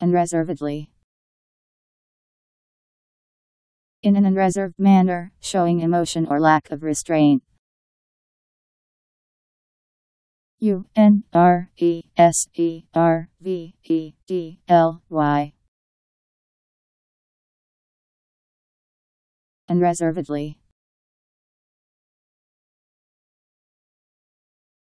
Unreservedly. In an unreserved manner, showing emotion or lack of restraint. U N R E S E R V E D L Y. Unreservedly.